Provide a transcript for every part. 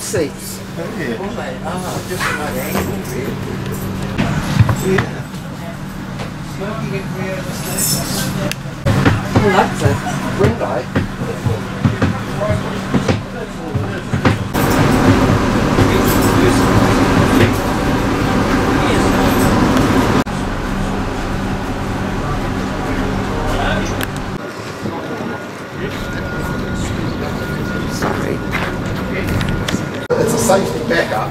seats. Yeah. Well, they are just angle, really. Yeah. Well, that's a ring safety backup,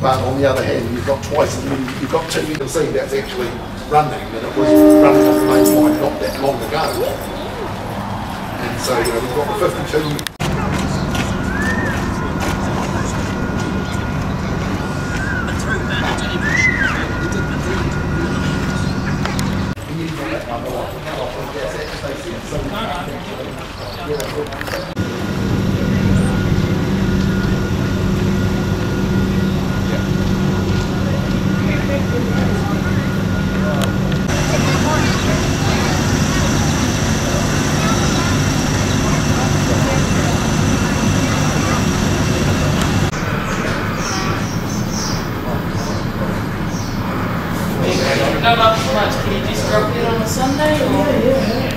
but on the other hand, you've got twice as many, you've got two, see that's actually running, and it was running on the main line not that long ago. And so, you know, we've got the 52 Not up much. Can you just drop it on a Sunday or?